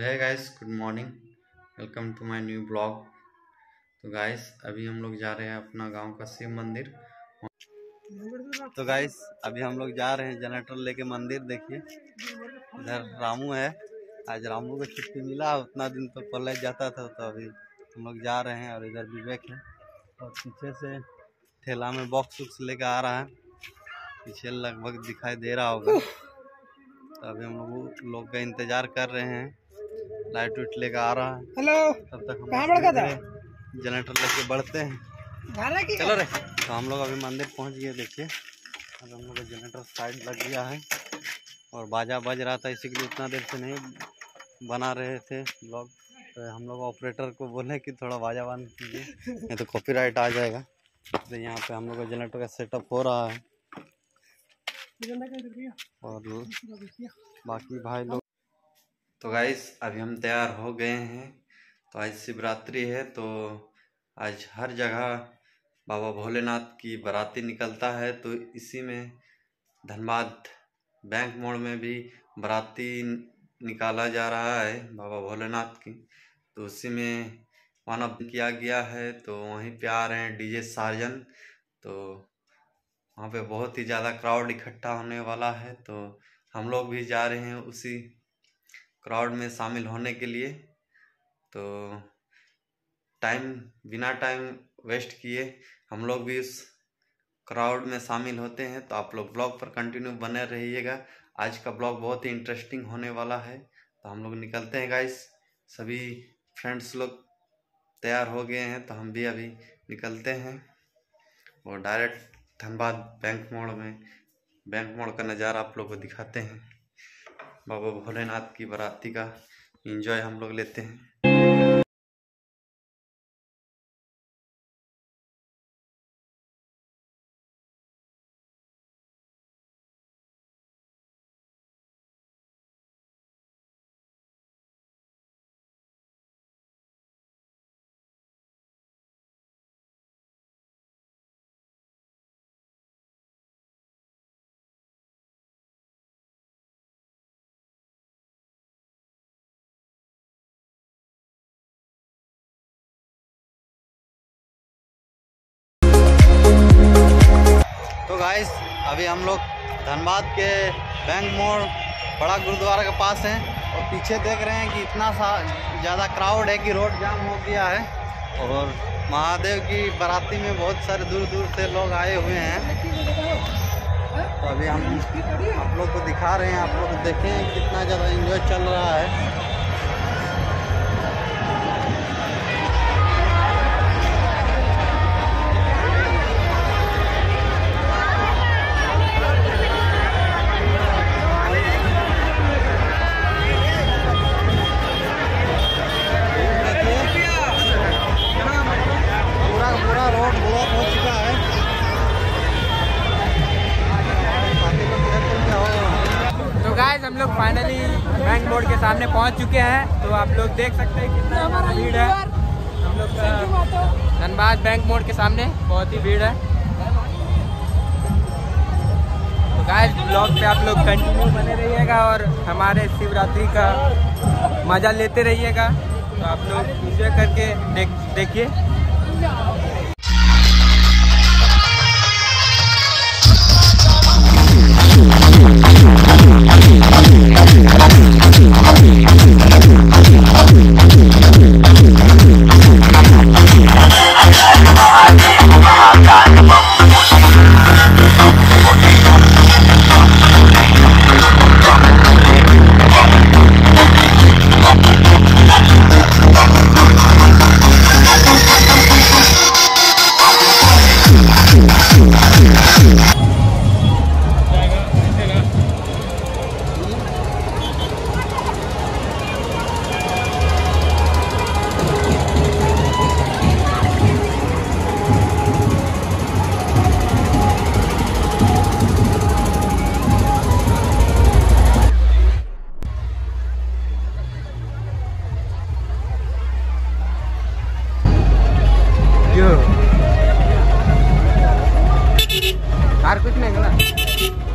है guys good morning welcome to my new blog तो guys अभी हम लोग जा रहे हैं अपना गाँव का शिव मंदिर। तो गाइस अभी हम लोग जा रहे हैं जनरेटर लेके मंदिर देखिए। इधर रामू है। आज रामू को छुट्टी मिला उतना दिन तो कॉलेज जाता था तो अभी हम लोग जा रहे हैं और इधर विवेक है। और पीछे से ठेला में बॉक्स वॉक्स लेके आ रहा है। पीछे लगभग दिखाई दे रहा होगा। तो अभी हम लोग लोग का इंतज़ार कर रहे हैं। लाइट उट लेकर आ रहा है। हेलो तब तक हम बढ़ था? जनरेटर लेके बढ़ते हैं। चलो रे तो हम लोग अभी मंदिर पहुँच गए देखिए। और हम लोग का जनरेटर साइड लग गया है और बाजा बज रहा था इसी के लिए उतना देर से नहीं बना रहे थे ब्लॉग तो हम लोग ऑपरेटर को बोले कि थोड़ा बाजा बंद कीजिए नहीं तो कॉपीराइट आ जाएगा। तो यहाँ पे हम लोग का जनरेटर का सेटअप हो रहा है। और बाकी भाई लोग तो गाइस अभी हम तैयार हो गए हैं। तो आज शिवरात्रि है तो आज हर जगह बाबा भोलेनाथ की बराती निकलता है। तो इसी में धनबाद बैंक मोड़ में भी बराती निकाला जा रहा है बाबा भोलेनाथ की। तो उसी में मानव किया गया है तो वहीं पे आ रहे हैं डीजे सार्जन। तो वहाँ पे बहुत ही ज़्यादा क्राउड इकट्ठा होने वाला है तो हम लोग भी जा रहे हैं उसी क्राउड में शामिल होने के लिए। तो टाइम बिना टाइम वेस्ट किए हम लोग भी उस क्राउड में शामिल होते हैं। तो आप लोग ब्लॉग पर कंटिन्यू बने रहिएगा। आज का ब्लॉग बहुत ही इंटरेस्टिंग होने वाला है। तो हम लोग निकलते हैं गाइस सभी फ्रेंड्स लोग तैयार हो गए हैं तो हम भी अभी निकलते हैं। और डायरेक्ट धनबाद बैंक मोड़ में बैंक मोड़ का नज़ारा आप लोग को दिखाते हैं। बाबा भोलेनाथ की बराती का एंजॉय हम लोग लेते हैं। गाइस अभी हम लोग धनबाद के बैंक मोड़ बड़ा गुरुद्वारा के पास हैं और पीछे देख रहे हैं कि इतना सा ज़्यादा क्राउड है कि रोड जाम हो गया है और महादेव की बाराती में बहुत सारे दूर दूर से लोग आए हुए हैं। तो अभी हम आप लोग को दिखा रहे हैं, आप लोग देखें कितना ज़्यादा इन्जॉय चल रहा है। बोर्ड के सामने पहुँच चुके हैं। तो आप लोग देख सकते हैं कितना ज़्यादा भीड़ है। हम लोग धनबाद बैंक मोड़ के सामने बहुत ही भीड़ है। तो गाइस ब्लॉग पे आप लोग कंटिन्यू बने रहिएगा और हमारे शिवरात्रि का मज़ा लेते रहिएगा। तो आप लोग इंजॉय करके देख देखिए। कारपेट में है ना।